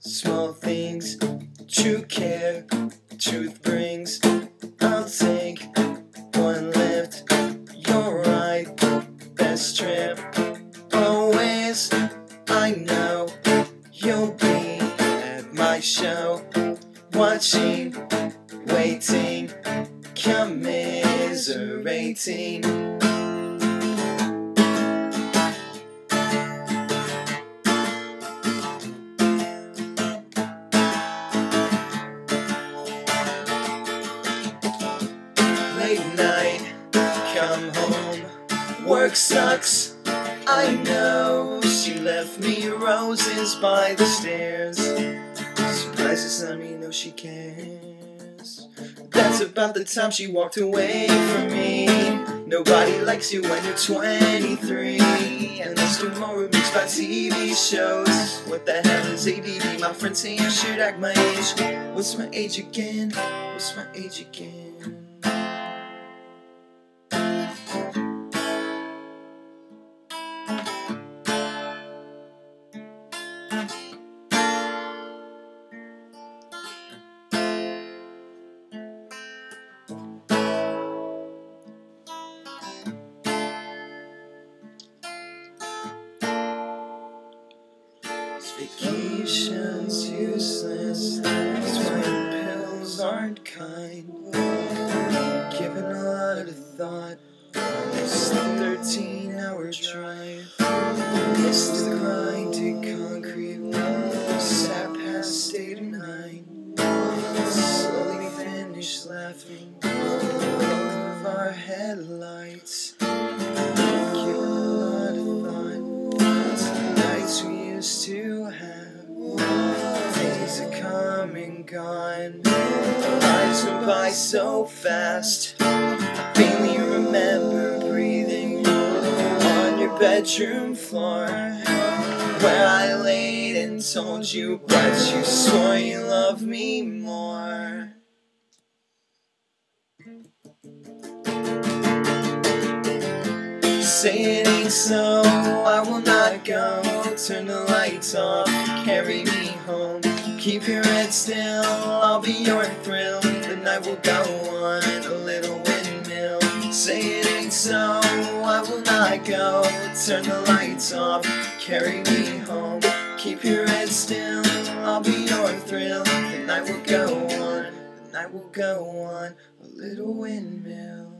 small things, true care, truth brings. I'll take one lift, you're right, best trip. Always, I know you'll be at my show, watching, waiting, commiserating. Night, come home. Work sucks, I know. She left me roses by the stairs. Surprises let me know she cares. That's about the time she walked away from me. Nobody likes you when you're 23. And more remixed by TV shows. What the hell is ADD? My friends say I should act my age. What's my age again? What's my age again? Vacation's useless. That's why the pills aren't kind. Given a lot of thought. This 13 hour drive. Missed the grinded concrete. Sat past state of nine. Slowly finished laughing. Of our headlights. Used to have. Days are come and gone. Lives went by so fast. I faintly remember breathing on your bedroom floor. Where I laid and told you, but you swore you loved me more. Say it ain't so, I will not go. Turn the lights off, carry me home. Keep your head still, I'll be your thrill. The night will go on, a little windmill. Say it ain't so, I will not go. Turn the lights off, carry me home. Keep your head still, I'll be your thrill. The night will go on, the night will go on, a little windmill.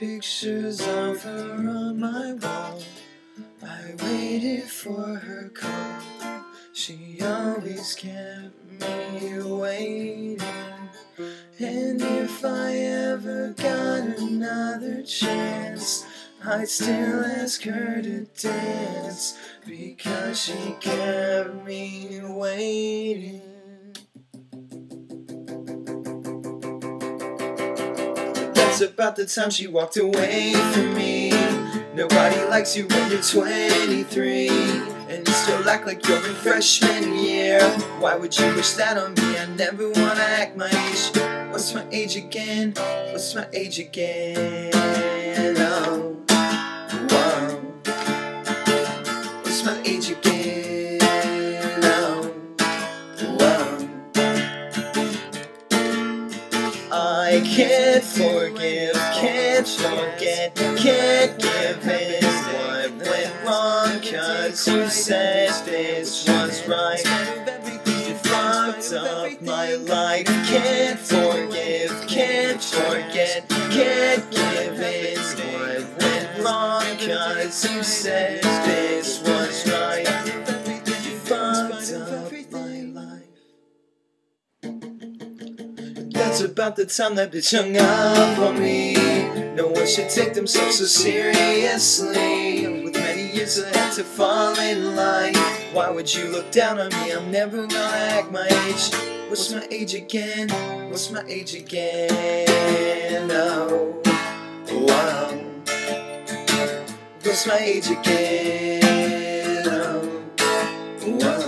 Pictures of her on my wall. I waited for her call. She always kept me waiting. And if I ever got another chance, I'd still ask her to dance because she kept me waiting. About the time she walked away from me. Nobody likes you when you're 23. And you still act like you're in freshman year. Why would you wish that on me? I never wanna act my age. What's my age again? What's my age again? Oh, Can't forgive, can't forget, can't give in what went wrong Cause you said this was right. You fucked up my life. Can't forgive, can't forget, can't give in what went wrong Cause you said that's about the time that bitch hung up on me. No one should take themselves so seriously. With many years ahead to fall in line. Why would you look down on me? I'm never gonna act my age. What's my age again? What's my age again? Oh, wow. What's my age again? Oh, wow.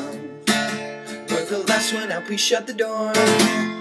What the last one out, please shut the door.